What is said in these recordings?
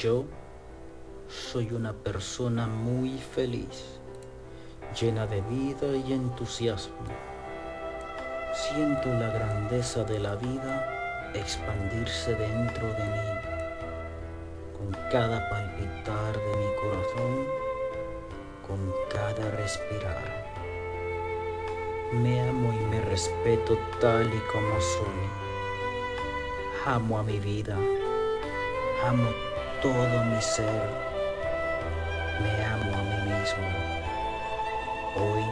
Yo soy una persona muy feliz, llena de vida y entusiasmo. Siento la grandeza de la vida expandirse dentro de mí, con cada palpitar de mi corazón, con cada respirar. Me amo y me respeto tal y como soy. Amo a mi vida, amo todo mi ser me amo a mí mismo. Hoy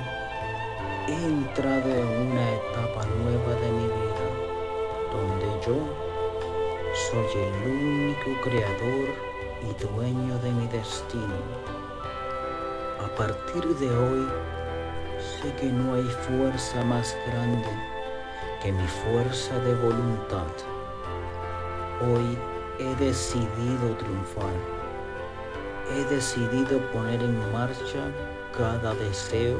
he entrado en una etapa nueva de mi vida, donde yo soy el único creador y dueño de mi destino. A partir de hoy, sé que no hay fuerza más grande que mi fuerza de voluntad. Hoy he decidido triunfar he decidido poner en marcha cada deseo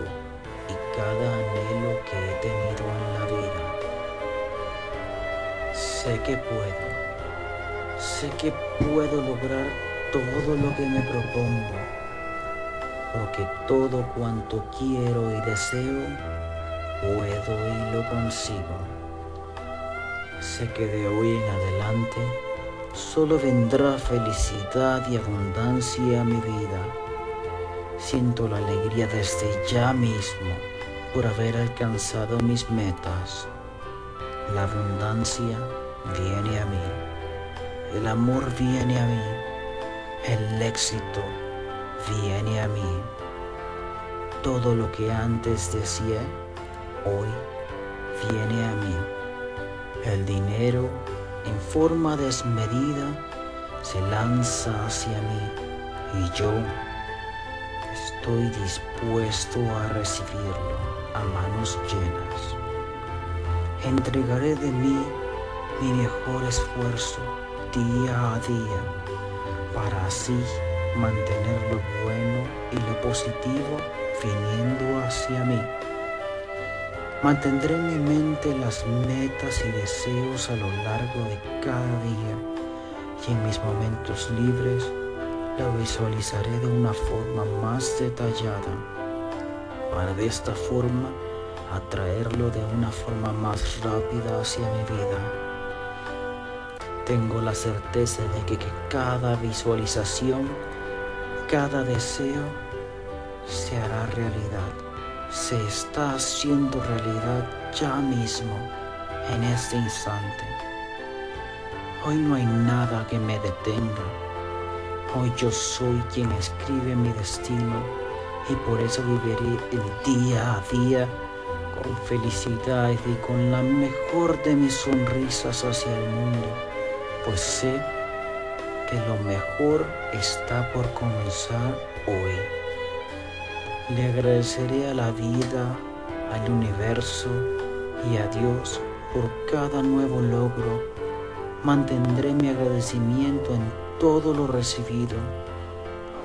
y cada anhelo que he tenido en la vida. Sé que puedo, sé que puedo lograr todo lo que me propongo, porque todo cuanto quiero y deseo, puedo y lo consigo. Sé que de hoy en adelante, solo vendrá felicidad y abundancia a mi vida. Siento la alegría desde ya mismo por haber alcanzado mis metas. La abundancia viene a mí. El amor viene a mí. El éxito viene a mí. Todo lo que antes decía, hoy viene a mí. El dinero en forma desmedida se lanza hacia mí y yo estoy dispuesto a recibirlo a manos llenas. Entregaré de mí mi mejor esfuerzo día a día para así mantener lo bueno y lo positivo viniendo hacia mí. Mantendré en mi mente las metas y deseos a lo largo de cada día y en mis momentos libres lo visualizaré de una forma más detallada para de esta forma atraerlo de una forma más rápida hacia mi vida. Tengo la certeza de que, que cada visualización, cada deseo se hará realidad se está haciendo realidad ya mismo, en este instante. Hoy no hay nada que me detenga. Hoy yo soy quien escribe mi destino y por eso viviré el día a día con felicidad y con la mejor de mis sonrisas hacia el mundo, pues sé que lo mejor está por comenzar hoy. Le agradeceré a la vida, al universo y a Dios por cada nuevo logro. Mantendré mi agradecimiento en todo lo recibido.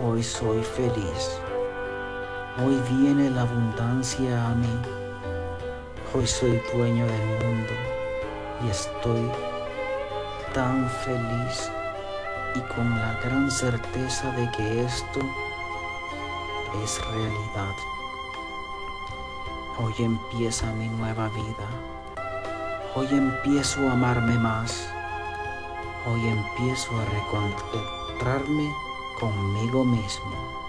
Hoy soy feliz. Hoy viene la abundancia a mí. Hoy soy dueño del mundo y estoy tan feliz y con la gran certeza de que esto es realidad. Hoy empieza mi nueva vida. Hoy empiezo a amarme más. Hoy empiezo a reencontrarme conmigo mismo.